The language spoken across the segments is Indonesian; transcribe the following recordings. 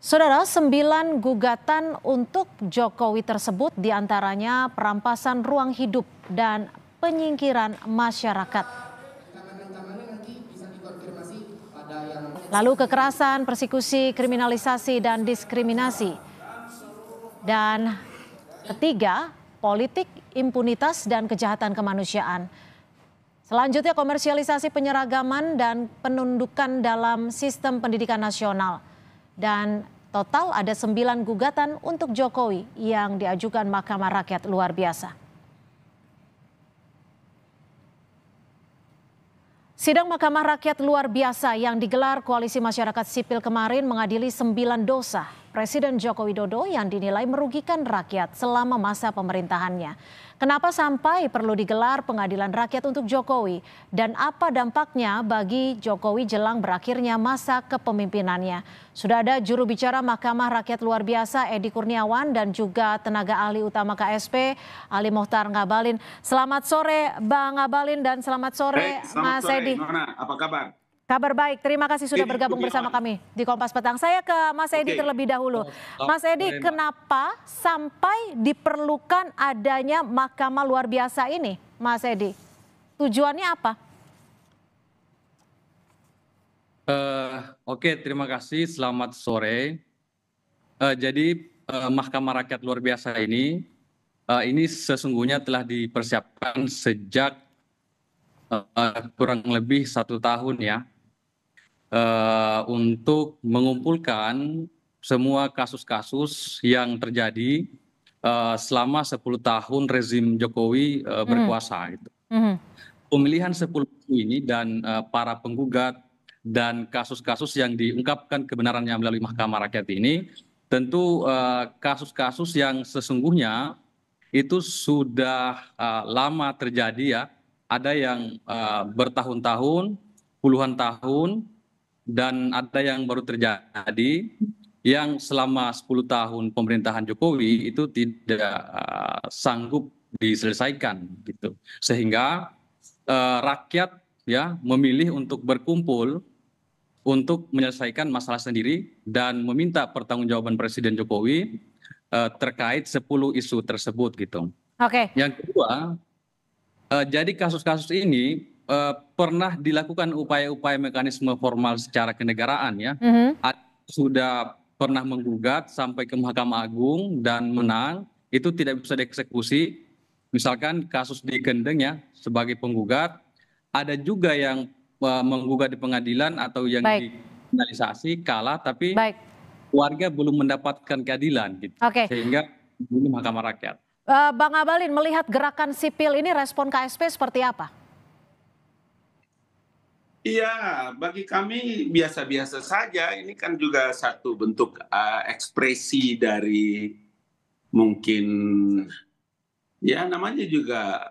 Saudara, sembilan gugatan untuk Jokowi tersebut di antaranya perampasan ruang hidup dan penyingkiran masyarakat. Lalu kekerasan, persekusi, kriminalisasi, dan diskriminasi. Dan ketiga, politik, impunitas, dan kejahatan kemanusiaan. Selanjutnya komersialisasi penyeragaman dan penundukan dalam sistem pendidikan nasional dan total ada sembilan gugatan untuk Jokowi yang diajukan Mahkamah Rakyat luar biasa. Sidang Mahkamah Rakyat luar biasa yang digelar Koalisi Masyarakat Sipil kemarin mengadili sembilan dosa Presiden Joko Widodo yang dinilai merugikan rakyat selama masa pemerintahannya. Kenapa sampai perlu digelar pengadilan rakyat untuk Jokowi dan apa dampaknya bagi Jokowi jelang berakhirnya masa kepemimpinannya? Sudah ada juru bicara Mahkamah Rakyat luar biasa Edi Kurniawan dan juga tenaga ahli utama KSP Ali Mohtar Ngabalin. Selamat sore Bang Ngabalin dan selamat sore Baik, selamat Mas sore. Edi. Nona, apa kabar? Kabar baik, terima kasih sudah Ini bergabung Kurniawan. bersama kami di Kompas Petang. Saya ke Mas Edi Oke. terlebih dahulu. Oh, Mas Edi, kenapa sampai diperlukan adanya mahkamah luar biasa ini, Mas Edi? Tujuannya apa? Eh, Oke, terima kasih. Selamat sore. Eh, jadi eh, Mahkamah Rakyat luar biasa ini, eh, ini sesungguhnya telah dipersiapkan sejak eh, kurang lebih satu tahun ya, untuk mengumpulkan semua kasus-kasus yang terjadi eh, selama 10 tahun rezim Jokowi eh, berkuasa. Gitu. Mhm. pemilihan 10 ini dan eh, para penggugat dan kasus-kasus yang diungkapkan kebenarannya melalui Mahkamah Rakyat ini tentu eh, kasus-kasus yang sesungguhnya itu sudah eh, lama terjadi ya ada yang eh, bertahun-tahun puluhan tahun dan ada yang baru terjadi yang selama 10 tahun pemerintahan Jokowi itu tidak eh, sanggup diselesaikan gitu sehingga eh, rakyat ya memilih untuk berkumpul untuk menyelesaikan masalah sendiri dan meminta pertanggungjawaban Presiden Jokowi eh, terkait 10 isu tersebut gitu. Oke, Yang kedua, eh, jadi kasus-kasus ini pernah dilakukan upaya-upaya mekanisme formal secara kenegaraan ya. Mhm. Ada sudah pernah menggugat sampai ke Mahkamah Agung dan menang, itu tidak bisa dieksekusi. Misalkan kasus di Kendeng ya sebagai penggugat, ada juga yang eh, menggugat di pengadilan atau yang Baik. dikriminalisasi kalah tapi baik. warga belum mendapatkan keadilan gitu. Oke, Sehingga ini Mahkamah Rakyat. Eh, Bang Abalin melihat gerakan sipil ini respon KSP seperti apa? Iya, bagi kami biasa-biasa saja. Ini kan juga satu bentuk uh, ekspresi dari mungkin ya namanya juga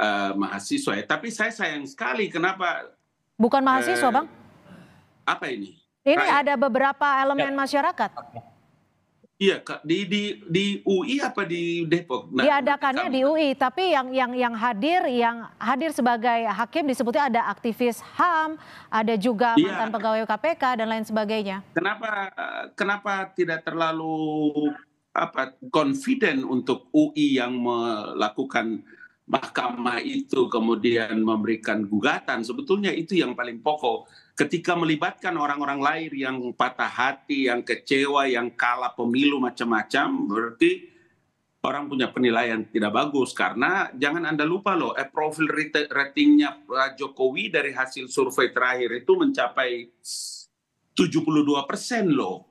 uh, mahasiswa ya. Tapi saya sayang sekali kenapa Bukan mahasiswa, Eh, Bang. apa ini? Ini rakyat. ada beberapa elemen masyarakat. Iya, Kak, di di di UI apa di Depok? Nah, Diadakannya di UI, tapi yang yang yang hadir yang hadir sebagai hakim disebutnya ada aktivis HAM, ada juga Iya. mantan pegawai KPK dan lain sebagainya. kenapa kenapa tidak terlalu apa confident untuk UI yang melakukan mahkamah itu kemudian memberikan gugatan sebetulnya itu yang paling pokok ketika melibatkan orang-orang lain yang patah hati yang kecewa yang kalah pemilu macam-macam berarti orang punya penilaian tidak bagus karena jangan anda lupa loh eh, profil ratingnya Pak Jokowi dari hasil survei terakhir itu mencapai 72 persen loh.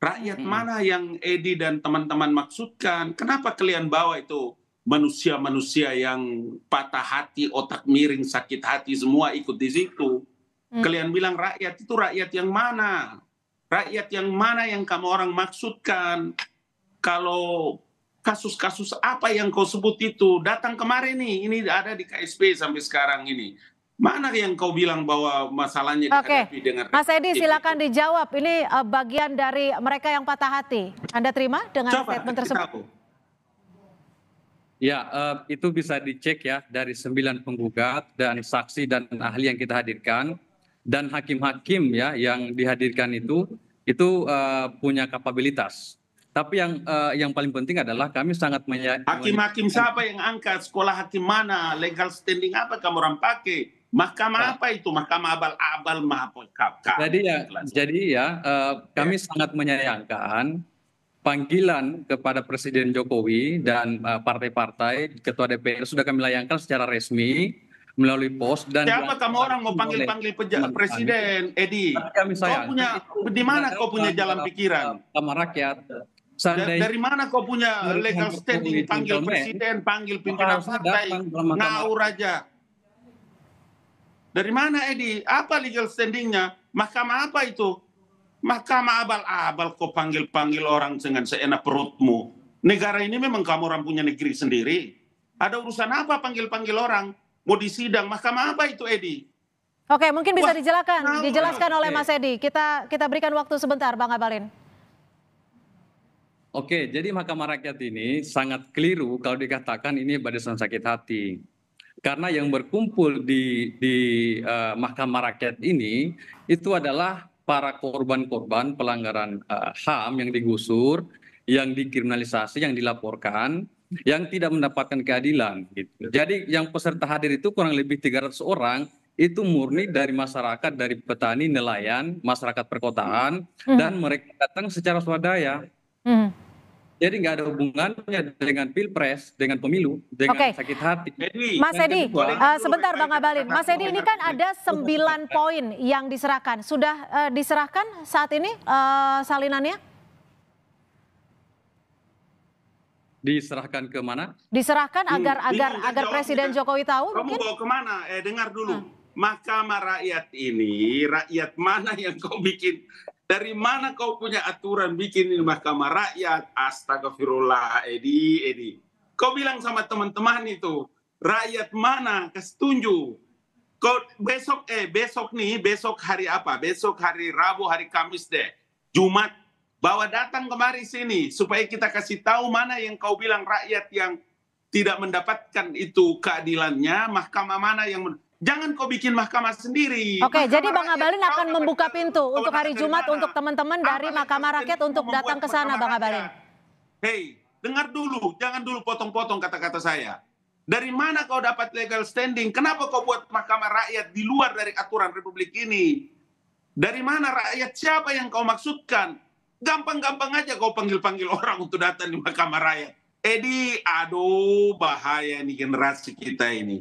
Rakyat Mm-mm. mana yang Edi dan teman-teman maksudkan? Kenapa kalian bawa itu manusia-manusia yang patah hati, otak miring, sakit hati semua ikut di situ? Hmm. Kalian bilang rakyat itu rakyat yang mana? Rakyat yang mana yang kamu orang maksudkan? Kalau kasus-kasus apa yang kau sebut itu datang kemarin nih, ini ada di KSP sampai sekarang ini. Mana yang kau bilang bahwa masalahnya Oke. dihadapi dengan Mas Edi Itu. silakan dijawab. Ini eh, bagian dari mereka yang patah hati. Anda terima dengan Coba statement tersebut? tahu. Ya, eh, itu bisa dicek ya dari sembilan penggugat dan saksi dan ahli yang kita hadirkan dan hakim-hakim ya yang dihadirkan itu itu uh, punya kapabilitas. Tapi yang uh, yang paling penting adalah kami sangat menyayangkan. Hakim-hakim siapa yang angkat? Sekolah hakim mana? Legal standing apa kamu orang pakai? Mahkamah apa itu? Mahkamah abal-abal mahkamah. Jadi ya, jadi ya uh, kami ya. sangat menyayangkan panggilan kepada Presiden Jokowi dan partai-partai uh, ketua DPR sudah kami layangkan secara resmi melalui pos dan siapa kamu orang mau panggil panggil presiden Edi kami kau punya di mana kau punya jalan pikiran sama rakyat Seandainya, dari mana kau punya legal standing panggil presiden, panggil pimpinan partai, ngaur aja. Dari mana Edi? Apa legal standingnya? Mahkamah apa itu? Mahkamah abal-abal kau panggil-panggil orang dengan seenak perutmu. Negara ini memang kamu orang punya negeri sendiri. Ada urusan apa panggil-panggil orang? Mau disidang, mahkamah apa itu Edi? Oke, mungkin bisa Wah, dijelaskan, dijelaskan oleh Mas Edi. Kita kita berikan waktu sebentar, Bang Abalin. Oke, jadi Mahkamah Rakyat ini sangat keliru kalau dikatakan ini barisan sakit hati. Karena yang berkumpul di, di uh, Mahkamah Rakyat ini itu adalah para korban-korban pelanggaran uh, HAM yang digusur, yang dikriminalisasi, yang dilaporkan, yang tidak mendapatkan keadilan. Gitu. Jadi yang peserta hadir itu kurang lebih 300 orang itu murni dari masyarakat, dari petani, nelayan, masyarakat perkotaan, hmm. dan mereka datang secara swadaya. Hmm. Jadi nggak ada hubungannya dengan pilpres, dengan pemilu, dengan okay. sakit hati. Mas Edi, uh, sebentar Bang Abalin. Mas Edi ini kan ada sembilan poin yang diserahkan. Sudah uh, diserahkan saat ini uh, salinannya? Diserahkan ke mana? Diserahkan agar hmm, agar agar Presiden Jokowi tahu. Kamu mungkin? bawa ke mana? Eh dengar dulu. Hmm. Mahkamah rakyat ini, rakyat mana yang kau bikin dari mana kau punya aturan bikin ini mahkamah rakyat? Astagfirullah, Edi, Edi. Kau bilang sama teman-teman itu, rakyat mana? Kasih tunjuk. Kau besok, eh besok nih, besok hari apa? Besok hari Rabu, hari Kamis deh. Jumat, bawa datang kemari sini supaya kita kasih tahu mana yang kau bilang rakyat yang tidak mendapatkan itu keadilannya, mahkamah mana yang Jangan kau bikin mahkamah sendiri. Oke, mahkamah jadi Bang Abalin akan membuka pintu untuk hari Jumat untuk teman-teman dari Mahkamah Rakyat untuk datang ke sana, Bang Abalin. Hei, dengar dulu, jangan dulu potong-potong kata-kata saya. Dari mana kau dapat legal standing? Kenapa kau buat Mahkamah Rakyat di luar dari aturan Republik ini? Dari mana rakyat? Siapa yang kau maksudkan? Gampang-gampang aja kau panggil-panggil orang untuk datang di Mahkamah Rakyat. Edi, aduh bahaya nih generasi kita ini.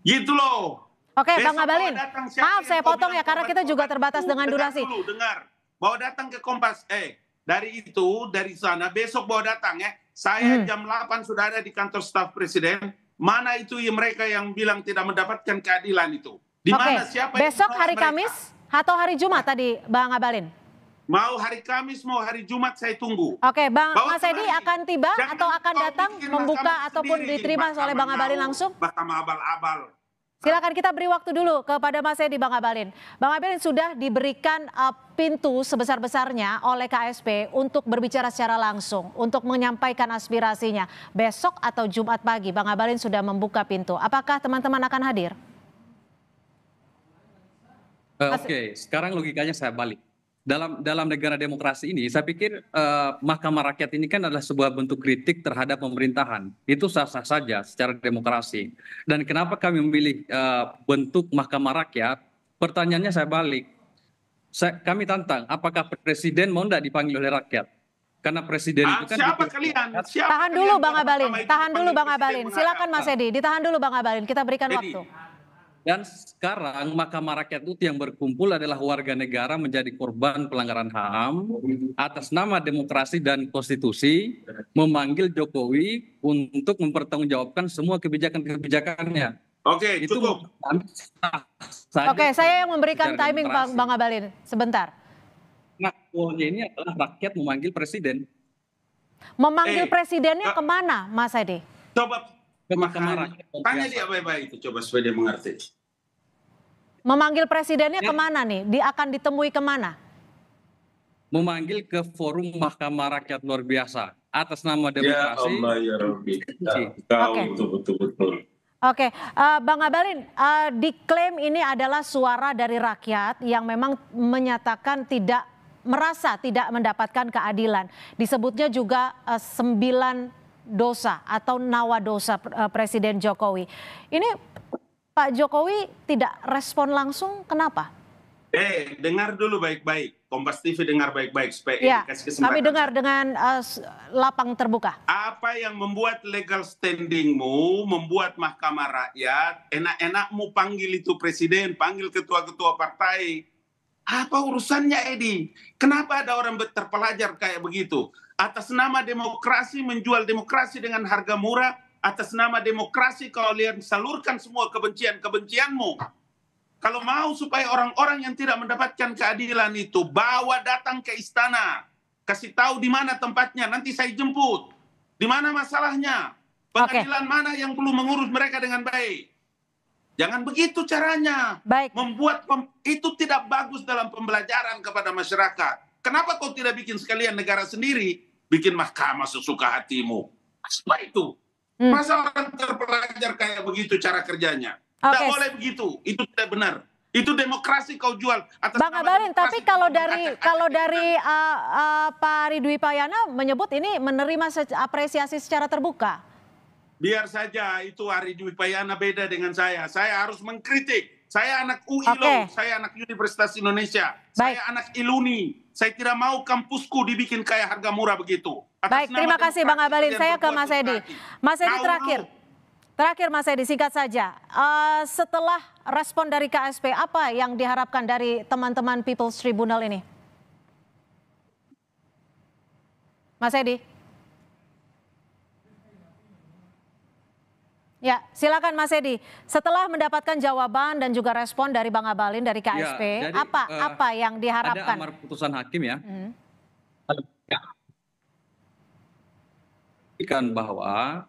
Gitu loh. Oke, Bang Abalin. Maaf saya potong ya karena kita juga terbatas dengan durasi. Dulu, dengar. Bawa datang ke Kompas. Eh, dari itu, dari sana besok bawa datang ya. Saya hmm. jam 8 sudah ada di kantor staf presiden. Mana itu yang mereka yang bilang tidak mendapatkan keadilan itu? Di mana siapa Besok hari mereka? Kamis atau hari Jumat tadi, Bang Abalin? Mau hari Kamis, mau hari Jumat saya tunggu. Oke, Bang Bawa Mas Edi akan tiba Jangan atau akan datang membuka ataupun diterima oleh Bang Abalin langsung? Mahkamah abal-abal. Silakan kita beri waktu dulu kepada Mas Edi Bang Abalin. Bang Abalin sudah diberikan uh, pintu sebesar-besarnya oleh KSP untuk berbicara secara langsung, untuk menyampaikan aspirasinya. Besok atau Jumat pagi Bang Abalin sudah membuka pintu. Apakah teman-teman akan hadir? Uh, Oke, okay. sekarang logikanya saya balik dalam dalam negara demokrasi ini saya pikir uh, Mahkamah Rakyat ini kan adalah sebuah bentuk kritik terhadap pemerintahan. Itu sah-sah saja secara demokrasi. Dan kenapa kami memilih uh, bentuk Mahkamah Rakyat? Pertanyaannya saya balik. Saya, kami tantang apakah presiden mau tidak dipanggil oleh rakyat? Karena presiden ah, itu kan siapa kalian? Siapa tahan dulu Bang Abalin. tahan dulu Bang Abalin. silakan Mas Edi. Ditahan dulu Bang Abalin. Kita berikan Edi. waktu dan sekarang Mahkamah Rakyat itu yang berkumpul adalah warga negara menjadi korban pelanggaran HAM atas nama demokrasi dan konstitusi memanggil Jokowi untuk mempertanggungjawabkan semua kebijakan-kebijakannya. Oke, itu cukup. Oke, saya yang memberikan timing Bang, Bang Abalin. Sebentar. Nah, ini adalah rakyat memanggil presiden. Memanggil eh, presidennya uh, ke mana, Mas Edi? Coba ke Mahkamah Rakyat. Tanya dia baik-baik itu, coba supaya dia mengerti. Memanggil presidennya ya. ke mana nih? Dia akan ditemui ke mana? Memanggil ke forum Mahkamah Rakyat luar biasa atas nama ya demokrasi. Ya Allah ya Rabbi. Kau okay. itu betul-betul. Oke, okay. uh, eh, Bang Abalin, uh, diklaim ini adalah suara dari rakyat yang memang menyatakan tidak merasa tidak mendapatkan keadilan. Disebutnya juga uh, sembilan dosa atau nawa dosa uh, Presiden Jokowi. Ini Pak Jokowi tidak respon langsung, kenapa? Eh, dengar dulu baik-baik. Kompas TV dengar baik-baik supaya ya, kasih kesempatan. Kami dengar dengan uh, lapang terbuka. Apa yang membuat legal standingmu, membuat Mahkamah Rakyat, enak-enakmu panggil itu presiden, panggil ketua-ketua partai. Apa urusannya Edi? Kenapa ada orang terpelajar kayak begitu? Atas nama demokrasi menjual demokrasi dengan harga murah, atas nama demokrasi kau lihat salurkan semua kebencian-kebencianmu kalau mau supaya orang-orang yang tidak mendapatkan keadilan itu bawa datang ke istana, kasih tahu di mana tempatnya, nanti saya jemput. Di mana masalahnya? Pengadilan okay. mana yang belum mengurus mereka dengan baik? Jangan begitu caranya. Baik. Membuat itu tidak bagus dalam pembelajaran kepada masyarakat. Kenapa kau tidak bikin sekalian negara sendiri, bikin mahkamah sesuka hatimu? Apa itu? Hmm. Masa orang terpelajar kayak begitu cara kerjanya? Tidak okay. boleh begitu. Itu tidak benar. Itu demokrasi kau jual atas Bang Abalin, tapi kalau dari kalau dari uh, uh, Pak Ridwi Payana menyebut ini menerima se apresiasi secara terbuka. Biar saja itu Ridwi Payana beda dengan saya. Saya harus mengkritik. Saya anak UI okay. loh, saya anak Universitas Indonesia. Baik. Saya anak Iluni. Saya tidak mau kampusku dibikin kayak harga murah begitu. Baik, terima kasih Bang Abalin. Saya ke Mas Edi. Mas Edi terakhir. Terakhir Mas Edi, singkat saja. Uh, setelah respon dari KSP, apa yang diharapkan dari teman-teman People's Tribunal ini? Mas Edi. Ya, silakan Mas Edi. Setelah mendapatkan jawaban dan juga respon dari Bang Abalin dari KSP, ya, jadi, apa uh, apa yang diharapkan? Ada amar putusan hakim ya. Hmm. Kan bahwa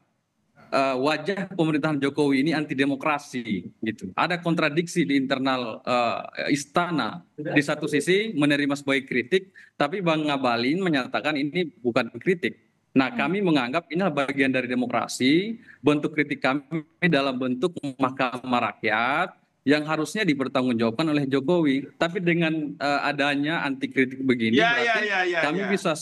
uh, wajah pemerintahan Jokowi ini anti demokrasi gitu. Ada kontradiksi di internal uh, istana. Di satu sisi menerima sebagai kritik, tapi Bang Ngabalin menyatakan ini bukan kritik. Nah, kami menganggap ini bagian dari demokrasi, bentuk kritik kami dalam bentuk mahkamah rakyat yang harusnya dipertanggungjawabkan oleh Jokowi. Tapi dengan uh, adanya anti kritik begini, ya, berarti ya, ya, ya, kami ya. bisa.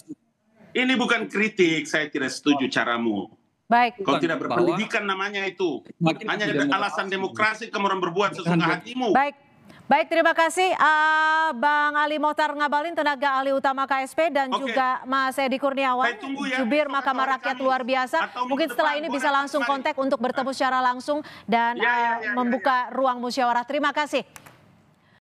Ini bukan kritik, saya tidak setuju caramu. Baik. Kau tidak berpendidikan namanya itu. Hanya demokrasi. alasan demokrasi kemudian berbuat sesuka hatimu. Baik. Baik, terima kasih uh, Bang Ali Mohtar Ngabalin, tenaga ahli utama KSP dan okay. juga Mas Edi Kurniawan, ya, jubir Mahkamah Rakyat luar biasa. Mungkin setelah ini bisa langsung kontak untuk bertemu secara langsung dan ya, ya, ya, uh, membuka ya, ya. ruang musyawarah. Terima kasih.